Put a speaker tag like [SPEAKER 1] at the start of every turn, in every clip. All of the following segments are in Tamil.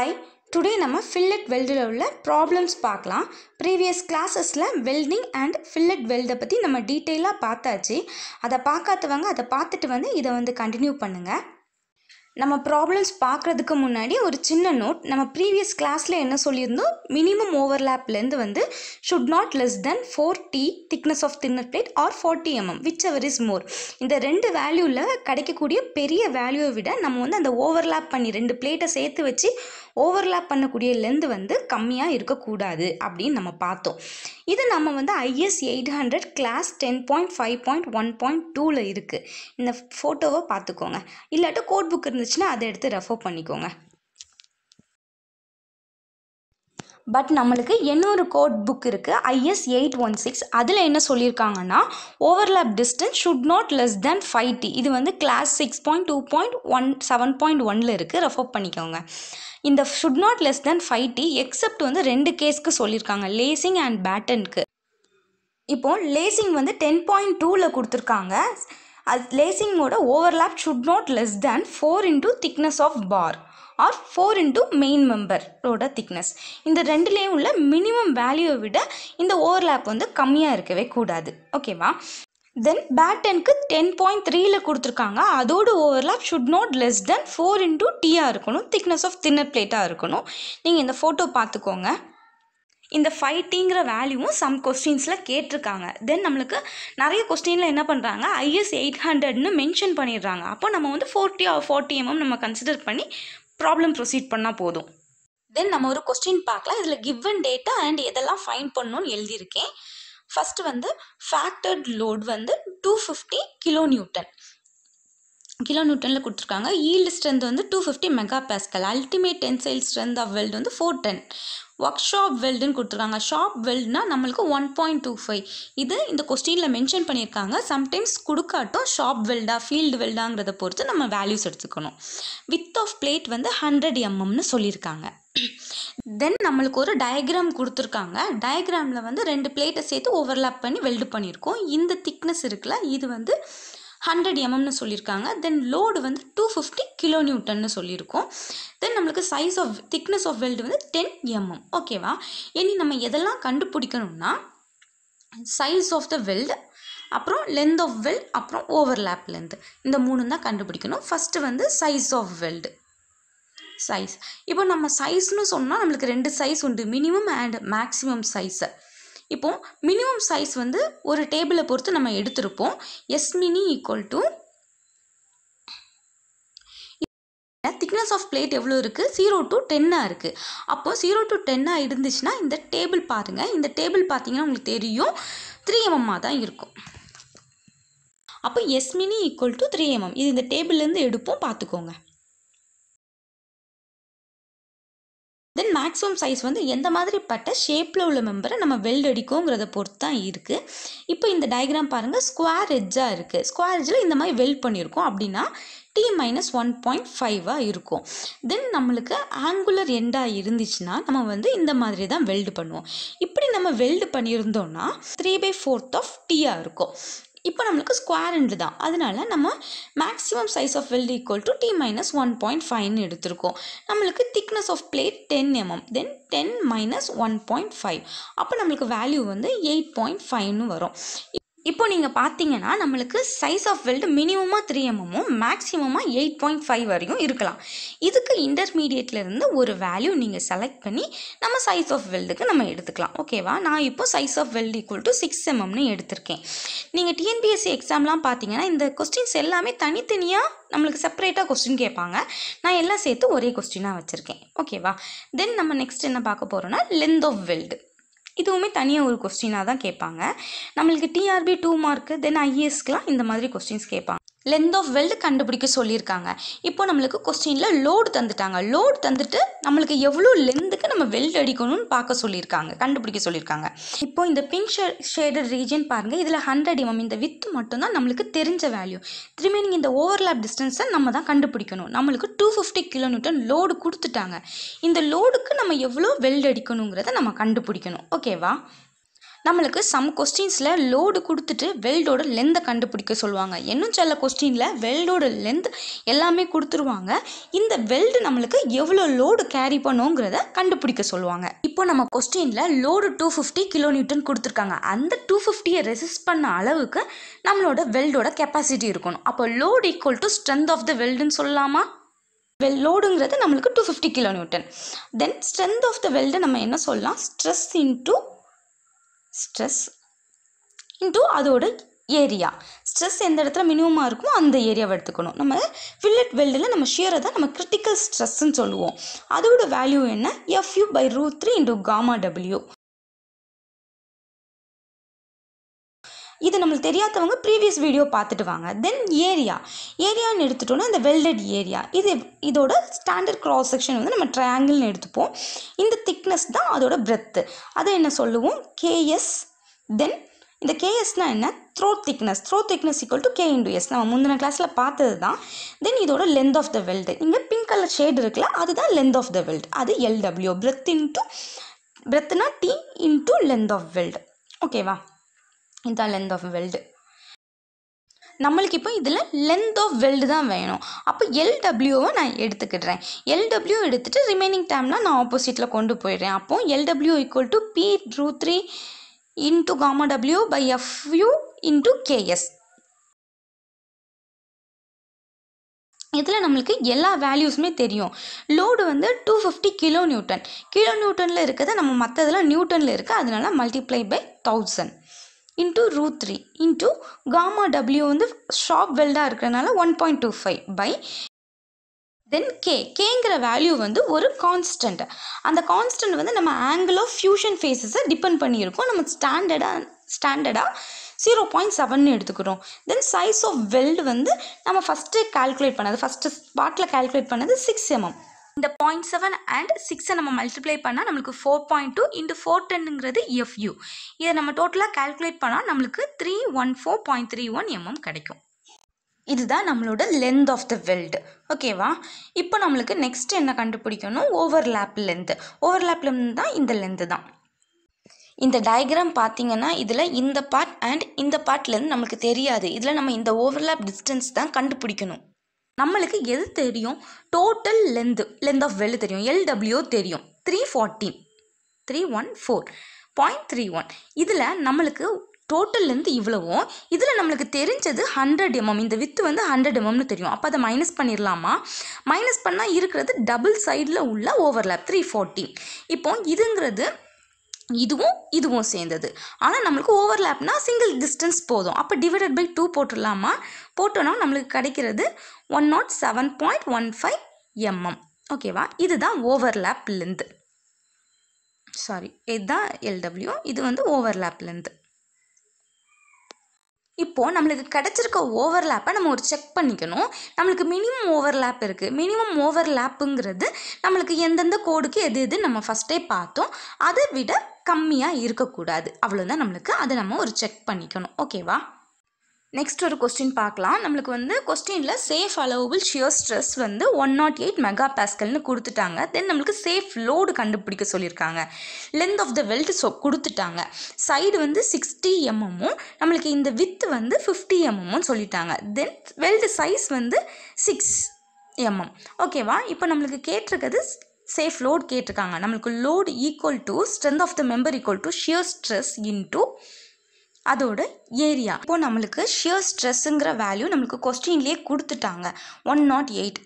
[SPEAKER 1] ஹாய் டுடே நம்ம ஃபில்லட் வெல்டில் உள்ள ப்ராப்ளம்ஸ் பார்க்கலாம். ப்ரீவியஸ் கிளாஸஸில் வெல்டிங் அண்ட் ஃபில்லட் வெல்டை பற்றி நம்ம டீட்டெயிலாக பார்த்தாச்சு. அதை பார்க்காதவங்க அதை பார்த்துட்டு வந்து இதை வந்து கண்டினியூ பண்ணுங்கள் நம்ம ப்ராப்ளம்ஸ் பார்க்குறதுக்கு முன்னாடி ஒரு சின்ன நோட் நம்ம ப்ரீவியஸ் கிளாஸில் என்ன சொல்லியிருந்தோம்? மினிமம் ஓவர்லேப்லேருந்து வந்து should not less than four t thickness of thinner plate or forty mm whichever is more இந்த ரெண்டு வேல்யூவில் கிடைக்கக்கூடிய பெரிய வேல்யூவை விட நம்ம வந்து அந்த ஓவர்லேப் பண்ணி ரெண்டு பிளேட்டை சேர்த்து வச்சு ஓவர்லேப் பண்ணக்கூடிய லென்த் வந்து கம்மியாக இருக்கக்கூடாது அப்படின்னு நம்ம பார்த்தோம். இது நம்ம வந்து IS eight hundred clause ten point five point one point டூவில் இருக்குது இந்த ஃபோட்டோவை பார்த்துக்கோங்க. இல்லாட்டி கோட் புக் இருந்துச்சுன்னா அதை எடுத்து ரெஃபர் பண்ணிக்கோங்க. பட் நம்மளுக்கு இன்னொரு கோட் புக் இருக்குது ஐஎஸ் எயிட் ஒன் சிக்ஸ் அதில் என்ன சொல்லியிருக்காங்கன்னா overlap distance should not less than five t இது வந்து clause six point two point one seven point ஒனில் இருக்குது ரெஃபர் பண்ணிக்கோங்க. இந்த should not less than five t except வந்து ரெண்டு கேஸ்க்கு சொல்லியிருக்காங்க லேசிங் அண்ட் பேட்டனுக்கு இப்போது லேசிங் வந்து டென் பாயிண்ட் டூவில் கொடுத்துருக்காங்க. அது லேசிங்கோட overlap should not less than four into thickness of bar or four into main மெம்பரோட thickness இந்த ரெண்டுலேயும் உள்ள மினிமம் வேல்யூவை விட இந்த ஓவர்லேப் வந்து கம்மியாக இருக்கவே கூடாது. ஓகேவா தென் பேட்டனுக்கு டென் பாயிண்ட் த்ரீல கொடுத்துருக்காங்க. அதோட overlap should not less than four into டீயாக இருக்கணும். திக்னஸ் ஆஃப் தின்னர் பிளேட்டாக இருக்கணும். நீங்கள் இந்த ஃபோட்டோ பார்த்துக்கோங்க. இந்த ஃபைட்டிங்கிற வேல்யூவும் சம் கொஸ்டின்ஸில் கேட்டிருக்காங்க. தென் நம்மளுக்கு நிறைய கொஸ்டினில் என்ன பண்ணுறாங்க ஐஎஸ் எயிட் ஹண்ட்ரட்னு மென்ஷன் பண்ணிடுறாங்க. அப்போ நம்ம வந்து ஃபோர்ட்டி ஆர் ஃபார்ட்டி எம்எம் நம்ம கன்சிடர் பண்ணி ப்ராப்ளம் ப்ரொசீட் பண்ணால் போதும். தென் நம்ம ஒரு கொஸ்டின் பார்க்கலாம். இதில் கிவன் டேட்டா அண்ட் எதெல்லாம் ஃபைன் பண்ணணும்னு எழுதியிருக்கேன். ஃபஸ்ட்டு வந்து ஃபேக்டர்ட் லோட் வந்து two fifty kilo newton kilo நியூட்டனில் கொடுத்துருக்காங்க. ஈல்டு ஸ்ட்ரென்த் வந்து two fifty mega pascal ultimate tensile strength of weld வந்து ஃபோர் டென் ஒர்க் ஷாப் வெல்டுன்னு கொடுத்துருக்காங்க. ஷாப் வெல்டுனா நம்மளுக்கு ஒன் பாயிண்ட் டூ ஃபைவ் இது இந்த கொஸ்டினில் மென்ஷன் பண்ணியிருக்காங்க. சம்டைம்ஸ் கொடுக்காட்டும் ஷாப் வெல்டா ஃபீல்டு வெல்டாங்கிறத பொறுத்து நம்ம வேல்யூஸ் எடுத்துக்கணும். வித் ஆஃப் பிளேட் வந்து ஹண்ட்ரட் எம்எம்னு சொல்லியிருக்காங்க. தென் நம்மளுக்கு ஒரு டயக்ராம் கொடுத்துருக்காங்க. டயக்ராமில் வந்து ரெண்டு பிளேட்டை சேர்த்து ஓவர்லாப் பண்ணி வெல்டு பண்ணியிருக்கோம். இந்த திக்னஸ் இருக்குல்ல இது வந்து ஹண்ட்ரட் எம்எம்னு சொல்லியிருக்காங்க தென் லோடு வந்து டூ ஃபிஃப்டி கிலோ நியூட்டன்னு சொல்லியிருக்கோம் தென் நம்மளுக்கு size of thickness of weld வந்து டென் எம்எம் ஓகேவா இனி நம்ம எதெல்லாம் கண்டுபிடிக்கணும்னா சைஸ் ஆஃப் த வெல்டு அப்புறம் லென்த் ஆஃப் வெல்ட் அப்புறம் ஓவர்லேப் லென்த் இந்த மூணு தான் கண்டுபிடிக்கணும். ஃபஸ்ட்டு வந்து சைஸ் ஆஃப் வெல்டு சைஸ் இப்போ நம்ம சைஸ்னு சொன்னால் நம்மளுக்கு ரெண்டு சைஸ் உண்டு. மினிமம் அண்ட் மேக்ஸிமம் சைஸை இப்போ மினிமம் சைஸ் வந்து ஒரு டேபிளை பொறுத்து நம்ம எடுத்திருப்போம். S min equal to thickness of plate எவ்வளோ இருக்குது ஜீரோ டு டென்னாக இருக்குது அப்போ ஜீரோ டு டென்னாக இருந்துச்சுன்னா இந்த டேபிள் பாருங்கள் இந்த டேபிள் பார்த்தீங்கன்னா உங்களுக்கு தெரியும். த்ரீ எம்எம்மாக mm தான் இருக்கும். அப்போ S min equal to three mm இது இந்த டேபிள்லேருந்து எடுப்போம். பார்த்துக்கோங்க. தென் மேக்ஸிமம் சைஸ் வந்து எந்த மாதிரி பட்ட ஷேப்பில் உள்ள மெம்பரை நம்ம வெல்ட் அடிக்கோங்கிறத பொறுத்து தான் இருக்குது இப்போ இந்த டயக்ராம் பாருங்கள் ஸ்கொயர் எட்ஜாக இருக்குது ஸ்கொயர் எட்ஜில் இந்த மாதிரி வெல்ட் பண்ணியிருக்கோம் அப்படின்னா டி மைனஸ் ஒன் பாயிண்ட் ஃபைவாக இருக்கும். தென் நம்மளுக்கு ஆங்குலர் எண்டாக இருந்துச்சுன்னா நம்ம வந்து இந்த மாதிரி தான் வெல்டு பண்ணுவோம். இப்படி நம்ம வெல்டு பண்ணியிருந்தோம்னா த்ரீ பை ஃபோர்த் ஆஃப் டீயாக இருக்கும். இப்போ நம்மளுக்கு ஸ்கொயர் எண்டு தான். அதனால நம்ம maximum size of weld equal to t minus one point ஃபைவ்னு எடுத்திருக்கோம். நம்மளுக்கு thickness of plate ten mm then ten minus one point five அப்போ நம்மளுக்கு வேல்யூ வந்து எயிட் பாயிண்ட் ஃபைவ்னு வரும். இப்போ நீங்கள் பார்த்தீங்கன்னா நம்மளுக்கு சைஸ் ஆஃப் வெல்டு மினிமமாக த்ரீ எம்எம்மும் மேக்ஸிமமாக எயிட் பாயிண்ட் ஃபைவ் வரையும் இருக்கலாம். இதுக்கு இன்டர்மீடியட்லேருந்து ஒரு வேல்யூ நீங்கள் செலக்ட் பண்ணி நம்ம சைஸ் ஆஃப் வெல்டுக்கு நம்ம எடுத்துக்கலாம். ஓகேவா நான் இப்போ size of weld equal to six எம்எம்னு எடுத்திருக்கேன். நீங்கள் டிஎன்பிஎஸ்சி எக்ஸாம்லாம் பார்த்தீங்கன்னா இந்த கொஸ்டின்ஸ் எல்லாமே தனித்தனியாக நம்மளுக்கு செப்பரேட்டாக கொஸ்டின் கேட்பாங்க. நான் எல்லாம் சேர்த்து ஒரே கொஸ்டினாக வச்சுருக்கேன். ஓகேவா தென் நம்ம நெக்ஸ்ட் என்ன பார்க்க போகிறோன்னா லென்த் ஆஃப் வெல்டு இதுவுமே தனியாக ஒரு கொஸ்டினாக தான் கேட்பாங்க. நம்மளுக்கு டிஆர்பி டூ மார்க்கு தென் ஐஏஎஸ்க்குலாம் இந்த மாதிரி கொஸ்டின்ஸ் கேட்பாங்க. லென்த் ஆஃப் வெல்டு கண்டுபிடிக்க சொல்லியிருக்காங்க. இப்போ நம்மளுக்கு கொஸ்டினில் லோடு தந்துட்டாங்க. லோடு தந்துட்டு நம்மளுக்கு எவ்வளோ லென்த்துக்கு நம்ம வெல்ட் அடிக்கணும்னு பார்க்க சொல்லியிருக்காங்க. கண்டுபிடிக்க சொல்லியிருக்காங்க. இப்போ இந்த பிங்க் ஷே ஷேடட் ரீஜன் பாருங்கள் இதில் ஹண்ட்ரட் எம்எம் இந்த வித்து மட்டும்தான் நம்மளுக்கு தெரிஞ்ச வேல்யூ ரிமைனிங் இந்த ஓவர்லேப் டிஸ்டன்ஸை நம்ம தான் கண்டுபிடிக்கணும். நம்மளுக்கு டூ ஃபிஃப்டி கிலோமீட்டர் லோடு கொடுத்துட்டாங்க. இந்த லோடுக்கு நம்ம எவ்வளோ வெல்ட் அடிக்கணுங்கிறத நம்ம கண்டுபிடிக்கணும். ஓகேவா நம்மளுக்கு சம் கொஸ்டின்ஸில் லோடு கொடுத்துட்டு வெல்டோட லென்த்தை கண்டுபிடிக்க சொல்லுவாங்க. இன்னும் சில கொஸ்டினில் வெல்டோட லென்த் எல்லாமே கொடுத்துருவாங்க. இந்த வெல்டு நம்மளுக்கு எவ்வளோ லோடு கேரி பண்ணுங்கிறத கண்டுபிடிக்க சொல்லுவாங்க. இப்போ நம்ம கொஸ்டினில் load two fifty kilo newton கொடுத்துருக்காங்க. அந்த டூ ஃபிஃப்டியை ரெசிஸ்ட் பண்ண அளவுக்கு நம்மளோட வெல்டோட கெப்பாசிட்டி இருக்கணும். அப்போ load equal to strength of the வெல்டுன்னு சொல்லலாமா? வெல் லோடுங்கிறது நம்மளுக்கு two fifty kilo newton then strength of the வெல்டை நம்ம என்ன சொல்லலாம்? ஸ்ட்ரெஸ் இன்டூ ஸ்ட்ரெஸ் இன்டூ அதோட ஏரியா ஸ்ட்ரெஸ் எந்த இடத்துல மினிமமாக இருக்குமோ அந்த ஏரியாவை எடுத்துக்கணும். நம்ம ஃபில்லட் வெல்டில் நம்ம ஷியரை தான் நம்ம கிரிட்டிக்கல் ஸ்ட்ரெஸ்ன்னு சொல்லுவோம். அதோட வேல்யூ என்ன? FU by root three into gamma W இது நம்மளுக்கு தெரியாதவங்க ப்ரீவியஸ் வீடியோ பார்த்துட்டு வாங்க. தென் ஏரியா ஏரியான்னு எடுத்துட்டோன்னா இந்த வெல்டட் ஏரியா இது இதோட ஸ்டாண்டர்ட் க்ராஸ் செக்ஷன் வந்து நம்ம ட்ரையாங்கிள்னு எடுத்துப்போம். இந்த திக்னஸ் தான் அதோட பிரெத்து அதை என்ன சொல்லுவோம்? கேஎஸ் தென் இந்த கேஎஸ்னால் என்ன? Throat thickness throat thickness equal to K into S நம்ம முந்தின கிளாஸில் பார்த்தது தான். தென் இதோட லென்த் ஆஃப் த வெல்டு இங்கே பிங்க் கலர் ஷேடு இருக்குல்ல அதுதான் லென்த் ஆஃப் த வெல்ட் அது LW breadth into பிரெத்னா T into length of weld ஓகேவா இதுதான் லென்த் ஆஃப் வெல்டு நம்மளுக்கு இப்போ இதில் லென்த் ஆஃப் வெல்டு தான் வேணும். அப்போ எல்டபிள்யூவை நான் எடுத்துக்கிடுறேன். எல்டபிள்யூ எடுத்துகிட்டு ரிமைனிங் டைம்னால் நான் ஆப்போசிட்டில் கொண்டு போயிடுறேன். அப்போ LW equal to P root three into gamma W by FU into KS இதில் நம்மளுக்கு எல்லா வேல்யூஸுமே தெரியும். லோடு வந்து two fifty kilo newton kilo நியூட்டனில் இருக்கிறத நம்ம மற்றதெல்லாம் நியூட்டனில் இருக்குது அதனால multiply by thousand into root three into gamma W வந்து ஷாப் வெல்டாக இருக்கிறனால one point two five by then K கேங்கிற value வந்து ஒரு கான்ஸ்டன்ட் அந்த கான்ஸ்டன்ட் வந்து நம்ம ஆங்கிள் ஆஃப் ஃபியூஷன் ஃபேஸஸை டிபெண்ட் பண்ணியிருக்கோம். நம்ம ஸ்டாண்டர்டாக ஸ்டாண்டர்டாக ஜீரோ பாயிண்ட் செவன் எடுத்துக்கிறோம். தென் சைஸ் ஆஃப் வெல்டு வந்து நம்ம ஃபஸ்ட்டு கால்குலேட் பண்ணது ஃபஸ்ட்டு ஸ்பாட்டில் கால்குலேட் பண்ணது சிக்ஸ் எம்எம் இந்த பாயிண்ட் செவன் அண்ட் சிக்ஸை நம்ம மல்டிப்ளை பண்ணால் நம்மளுக்கு four point two into four டென்னுங்கிறது FU இதை நம்ம டோட்டலாக கால்குலேட் பண்ணால் நம்மளுக்கு three one four point three one mm கிடைக்கும். இதுதான் நம்மளோட லென்த் ஆஃப் த வெல்டு ஓகேவா இப்போ நம்மளுக்கு நெக்ஸ்ட் என்ன கண்டுபிடிக்கணும்? ஓவர்லேப் லென்த்து ஓவர்லேப் லென்த் தான் இந்த லென்த்து தான். இந்த டயக்ராம் பார்த்தீங்கன்னா இதில் இந்த பார்ட் அண்ட் இந்த பார்ட்லேருந்து நம்மளுக்கு தெரியாது. இதில் நம்ம இந்த ஓவர்லேப் டிஸ்டன்ஸ் தான் கண்டுபிடிக்கணும். நம்மளுக்கு எது தெரியும்? Total length length of weld தெரியும். எல்டபிள்யூ தெரியும். Three fourteen three one four point three one இதில் நம்மளுக்கு டோட்டல் லென்த் இவ்வளவும் இதில் நம்மளுக்கு தெரிஞ்சது ஹண்ட்ரட் எம்எம் இந்த வித்து வந்து ஹண்ட்ரட் எம்எம்னு தெரியும். அப்போ அதை மைனஸ் பண்ணிடலாமா? மைனஸ் பண்ணால் இருக்கிறது டபுள் சைடில் உள்ள ஓவர்லேப் த்ரீ ஃபோர்டீன் இப்போ இதுங்கிறது இதுவும் இதுவும் சேர்ந்தது. ஆனால் நம்மளுக்கு ஓவர்லேப்னா சிங்கிள் டிஸ்டன்ஸ் போதும். அப்போ டிவைடட் பை டூ போட்டுடலாமா? போட்டோன்னா நம்மளுக்கு கிடைக்கிறது one naught seven point one five MM ஓகேவா இதுதான் ஓவர்லேப் லென்த்து சாரி இதுதான் எல்டபிள்யூ இது வந்து ஓவர்லேப் லென்த்து இப்போது நம்மளுக்கு கிடச்சிருக்க ஓவர்லேப்பை நம்ம ஒரு செக் பண்ணிக்கணும். நம்மளுக்கு மினிமம் ஓவர்லேப் இருக்குது மினிமம் ஓவர்லேப்புங்கிறது நம்மளுக்கு எந்தெந்த கோடுக்கு எது எது நம்ம ஃபஸ்ட்டே பார்த்தோம். அதை விட கம்மியாக இருக்கக்கூடாது. அவ்வளோதான் நம்மளுக்கு. அதை நம்ம ஒரு செக் பண்ணிக்கணும். ஓகேவா நெக்ஸ்ட் ஒரு கொஸ்டின் பார்க்கலாம். நம்மளுக்கு வந்து கொஸ்டினில் சேஃப் அலோவபிள் ஷியர் ஸ்ட்ரெஸ் வந்து ஒன் நாட் எயிட் மெகா பேஸ்கல்னு கொடுத்துட்டாங்க. தென் நம்மளுக்கு சேஃப் லோடு கண்டுபிடிக்க சொல்லியிருக்காங்க. லென்த் ஆஃப் த வெல்ட் சொ கொடுத்துட்டாங்க. சைடு வந்து சிக்ஸ்டி எம்எம்மும் நம்மளுக்கு இந்த வித்து வந்து ஃபிஃப்டி எம்எம்மும் சொல்லிட்டாங்க. தென் வெல்டு சைஸ் வந்து சிக்ஸ் எம்எம் ஓகேவா இப்போ நம்மளுக்கு கேட்டிருக்கிறது சேஃப் லோட் கேட்டிருக்காங்க. நம்மளுக்கு load equal to strength of the member equal to shear stress into அதோட ஏரியா. இப்போ நம்மளுக்கு ஷியர் ஸ்ட்ரெஸ்ஸுங்கிற வேல்யூ நம்மளுக்கு கொஸ்டின்லேயே கொடுத்துட்டாங்க. ஒன் நாட் எயிட்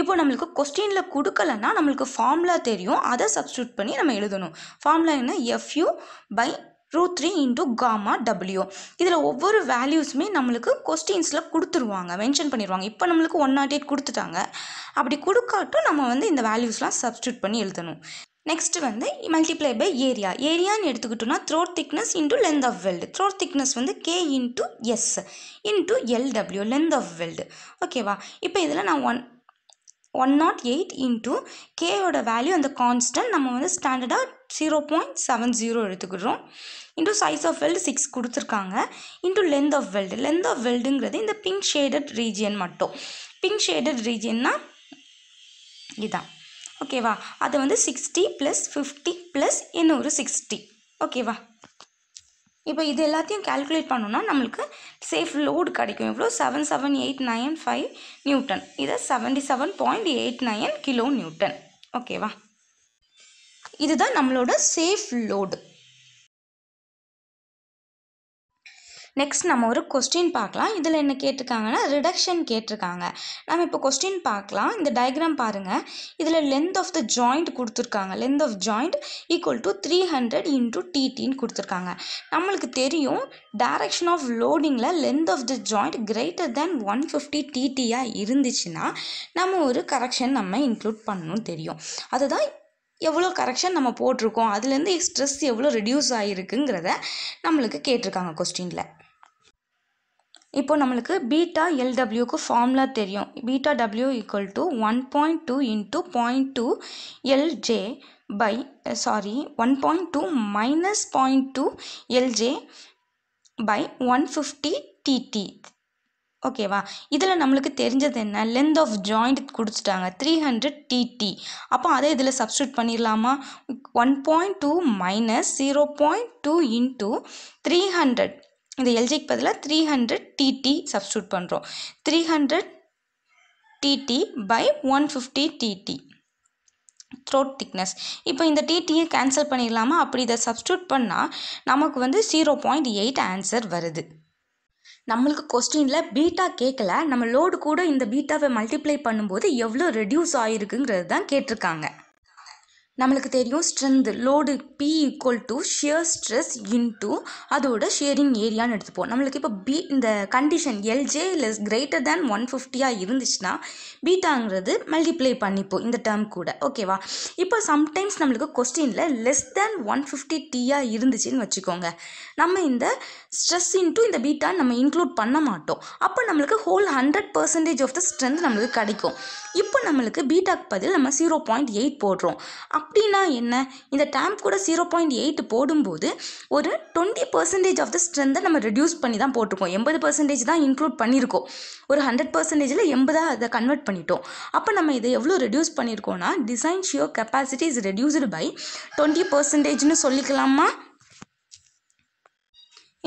[SPEAKER 1] இப்போ நம்மளுக்கு கொஸ்டினில் கொடுக்கலன்னா நம்மளுக்கு ஃபார்முலா தெரியும். அதை சப்ஸ்டியூட் பண்ணி நம்ம எழுதணும். ஃபார்முலா என்ன? FU by root three into gamma W இதில் ஒவ்வொரு வேல்யூஸுமே நம்மளுக்கு கொஸ்டின்ஸில் கொடுத்துருவாங்க. மென்ஷன் பண்ணிடுவாங்க இப்போ நம்மளுக்கு ஒன் நாட் எயிட் கொடுத்துட்டாங்க. அப்படி கொடுக்காட்டும் நம்ம வந்து இந்த வேல்யூஸ்லாம் சப்ஸ்டியூட் பண்ணி எழுதணும். நெக்ஸ்ட் வந்து மல்டிப்ளை பை ஏரியா ஏரியான்னு எடுத்துக்கிட்டோம்னா throat thickness into length of weld throat thickness வந்து K into S into LW length of weld ஓகேவா இப்போ இதில் நான் one one nought eight into கேயோட value அந்த கான்ஸ்டன்ட் நம்ம வந்து ஸ்டாண்டர்டாக ஜீரோ பாயிண்ட் செவன் ஜீரோ எடுத்துக்கிறோம் into size of weld six கொடுத்துருக்காங்க. Into length of weld length of வெல்டுங்கிறது இந்த பிங்க் ஷேடட் ரீஜியன் மட்டும். பிங்க் ஷேடட் ரீஜியன்னா இதான். ஓகேவா அது வந்து சிக்ஸ்டி ப்ளஸ் ஃபிஃப்டி ப்ளஸ் இன்னொரு சிக்ஸ்டி ஓகேவா இப்போ இது எல்லாத்தையும் கால்குலேட் பண்ணோம்னா நம்மளுக்கு சேஃப் லோடு கிடைக்கும். எவ்வளோ seven seven eight nine five newton இதை seventy seven point eight nine kilo newton ஓகேவா இதுதான் நம்மளோட சேஃப் லோடு நெக்ஸ்ட் நம்ம ஒரு கொஸ்டின் பார்க்கலாம். இதில் என்ன கேட்டிருக்காங்கன்னா ரிடக்ஷன் கேட்டிருக்காங்க. நம்ம இப்போ கொஸ்டின் பார்க்கலாம். இந்த டயக்ராம் பாருங்கள் இதில் லென்த் ஆஃப் த ஜாயிண்ட் கொடுத்துருக்காங்க. Length of joint equal to three hundred into டிடின்னு கொடுத்துருக்காங்க. நம்மளுக்கு தெரியும் direction of லோடிங்கில் length of the joint greater than one fifty டிடியாக இருந்துச்சுன்னா நம்ம ஒரு கரெக்ஷன் நம்ம இன்க்ளூட் பண்ணணும் தெரியும். அதுதான் எவ்வளோ கரெக்ஷன் நம்ம போட்டிருக்கோம். அதுலேருந்து ஸ்ட்ரெஸ் எவ்வளோ ரெடியூஸ் ஆகிருக்குங்கிறத நம்மளுக்கு கேட்டிருக்காங்க கொஸ்டினில் இப்போ நம்மளுக்கு பீட்டா எல்டபிள்யூக்கு ஃபார்முலா தெரியும். Beta W equal to one point two into point two LJ by sorry one point two minus point two LJ by one fifty TT ஓகேவா இதில் நம்மளுக்கு தெரிஞ்சது என்ன? லென்த் ஆஃப் ஜாயிண்ட் கொடுத்துட்டாங்க. த்ரீ ஹண்ட்ரட் டிடி அப்போ அதை இதில் சப்ஸ்டியூட் பண்ணிடலாமா one point two minus zero point two into three hundred இந்த எல்ஜிக்கு பதிலாக த்ரீ ஹண்ட்ரட் டிடி சப்ஸ்டியூட் பண்ணுறோம் three hundred TT by one fifty TT throat thickness இப்போ இந்த டிடியை கேன்சல் பண்ணிடலாமா? அப்படி இதை சப்ஸ்டியூட் பண்ணால் நமக்கு வந்து ஜீரோ பாயிண்ட் எயிட் ஆன்சர் வருது. நம்மளுக்கு கொஸ்டினில் பீட்டா கேட்கல நம்ம லோடு கூட இந்த பீட்டாவை மல்டிப்ளை பண்ணும்போது எவ்வளோ ரெடியூஸ் ஆகிருக்குங்கிறது தான் கேட்டிருக்காங்க. நம்மளுக்கு தெரியும் strength load P equal to shear stress into அதோட ஷேரிங் ஏரியான்னு எடுத்துப்போம். நம்மளுக்கு இப்போ பி இந்த condition LJ less greater than one ஃபிஃப்டியாக இருந்துச்சுன்னா பீட்டாங்கிறது மல்டிப்ளை பண்ணிப்போம் இந்த டேர்ம் கூட. ஓகேவா இப்போ சம்டைம்ஸ் நம்மளுக்கு கொஸ்டினில் லெஸ் தேன் ஒன் ஃபிஃப்டி டீயாக இருந்துச்சுன்னு வச்சுக்கோங்க. நம்ம இந்த ஸ்ட்ரெஸ் இன்டூ இந்த பீட்டா நம்ம இன்க்ளூட் பண்ண மாட்டோம். அப்போ நம்மளுக்கு whole hundred percentage of the strength நம்மளுக்கு கிடைக்கும். இப்போ நம்மளுக்கு பீட்டாக்கு பதில் நம்ம ஜீரோ பாயிண்ட் எயிட் போடுறோம். அப்படின்னா என்ன? இந்த டேம்ப் கூட ஜீரோ பாயிண்ட் எயிட் போடும்போது ஒரு டுவெண்ட்டி பர்சன்டேஜ் ஆஃப் த ஸ்ட்ரென்த்தை நம்ம ரெடியூஸ் பண்ணி தான் போட்டிருக்கோம். எண்பது பர்சன்டேஜ் தான் இன்க்ளூட் பண்ணியிருக்கோம் ஒரு ஹண்ட்ரட் பர்சன்டேஜில் எண்பதாக அதை கன்வெர்ட் பண்ணிட்டோம். அப்போ நம்ம இதை எவ்வளோ reduce பண்ணியிருக்கோம்னா design shear capacity is reduced by twenty பர்சன்டேஜ்னு சொல்லிக்கலாமா?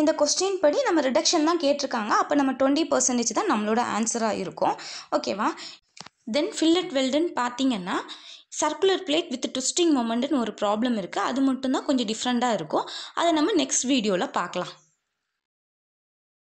[SPEAKER 1] இந்த கொஸ்டின் படி நம்ம ரிடக்ஷன் தான் கேட்டிருக்காங்க. அப்போ நம்ம டுவெண்ட்டி பர்சன்டேஜ் தான் நம்மளோட ஆன்சராக இருக்கும். ஓகேவா தென் ஃபில்லட் வெல்டுன்னு பார்த்தீங்கன்னா சர்க்குலர் பிளேட் வித் ட்விஸ்டிங் மொமெண்ட்னு ஒரு ப்ராப்ளம் இருக்குது அது மட்டும்தான் கொஞ்சம் டிஃப்ரெண்ட்டாக இருக்கும். அதை நம்ம நெக்ஸ்ட் வீடியோவில் பார்க்கலாம்.